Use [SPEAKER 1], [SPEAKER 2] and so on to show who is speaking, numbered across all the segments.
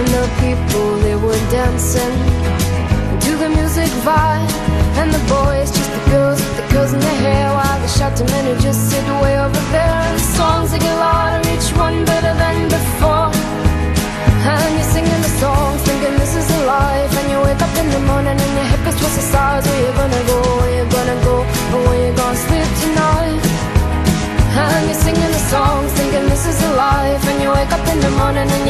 [SPEAKER 1] And the people, they were dancing. To the music vibe. And the boys, just the girls with the curls in their hair. While the shouting men who just sit way over there. And the songs, they get louder, each one better than before. And you're singing the songs, thinking this is a life. And you wake up in the morning and your hip is twisted sides Where you gonna go, where you gonna go, or where you gonna sleep tonight? And you're singing the songs, thinking this is a life. And you wake up in the morning and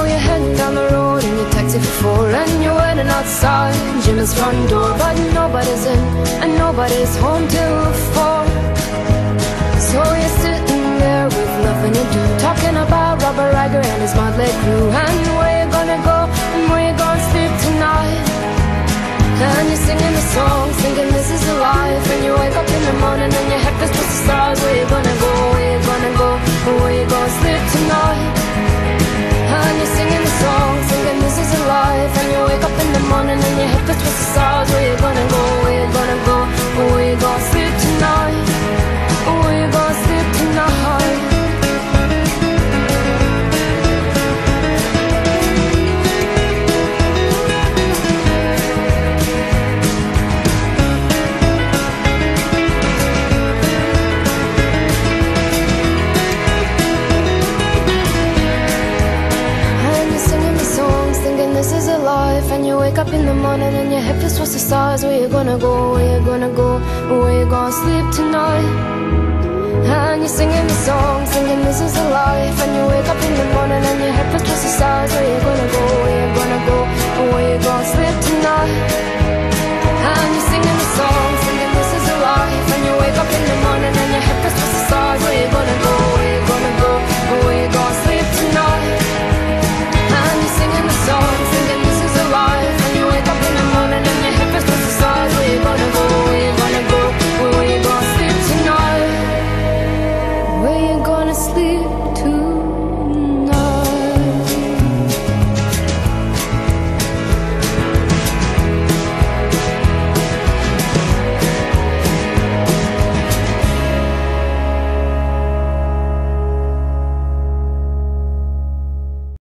[SPEAKER 1] So you're heading down the road in your taxi for four And you're waiting outside Jimmy's front door But nobody's in and nobody's home till four. So you're sitting there with nothing to do Talking about Robert Riger and his motley crew And And you wake up in the morning and your head feels towards the stars Where you gonna go, where you gonna go? Where you gonna sleep tonight? And you're singing the songs, thinking this is a life. And you wake